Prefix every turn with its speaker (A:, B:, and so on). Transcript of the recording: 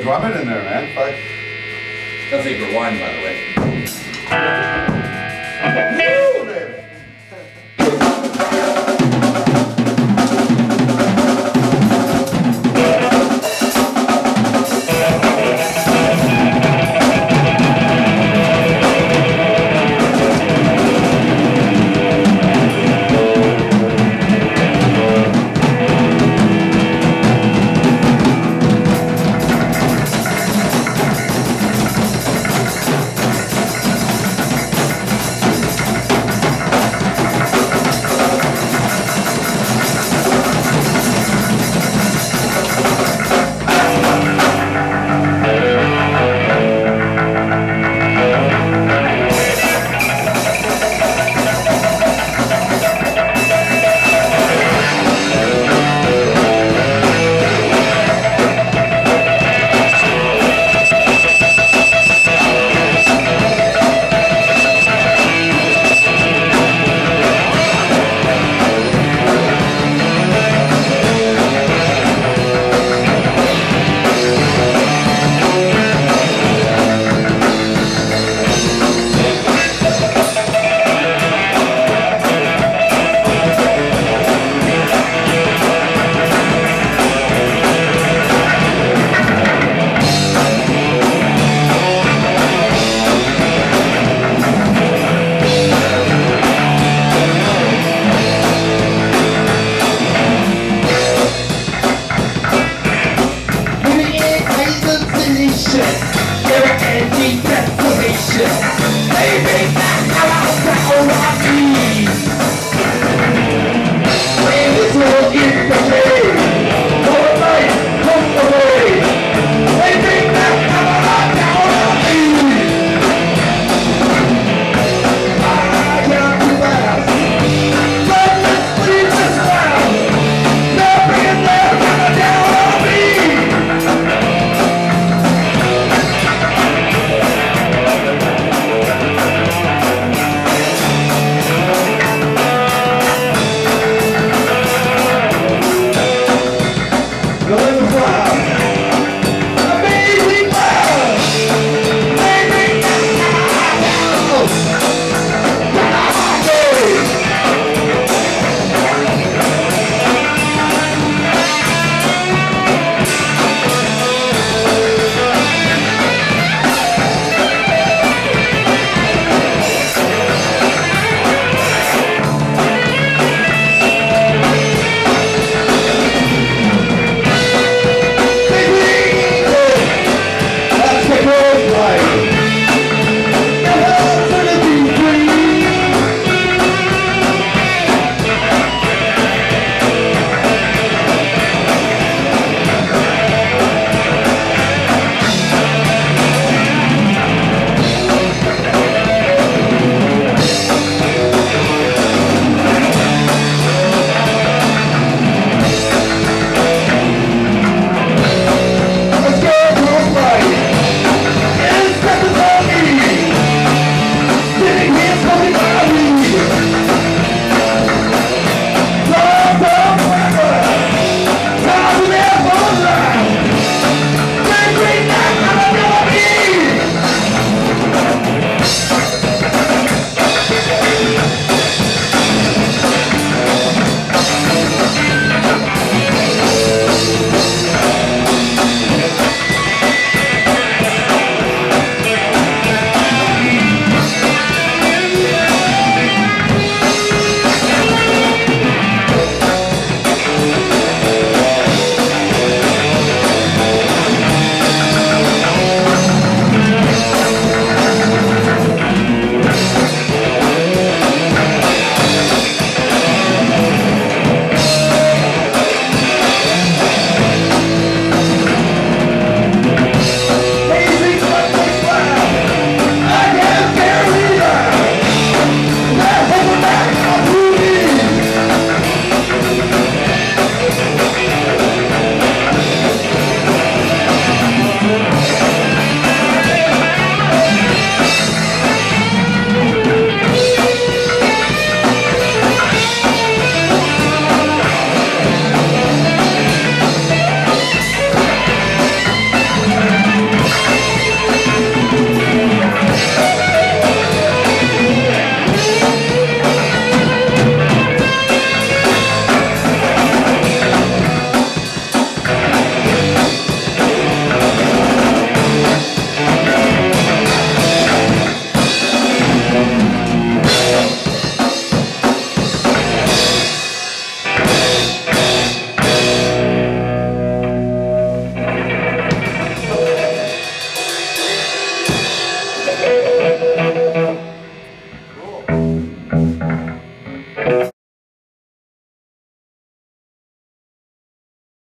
A: Drop it in there, man. Fuck.
B: That's a for wine, by the way.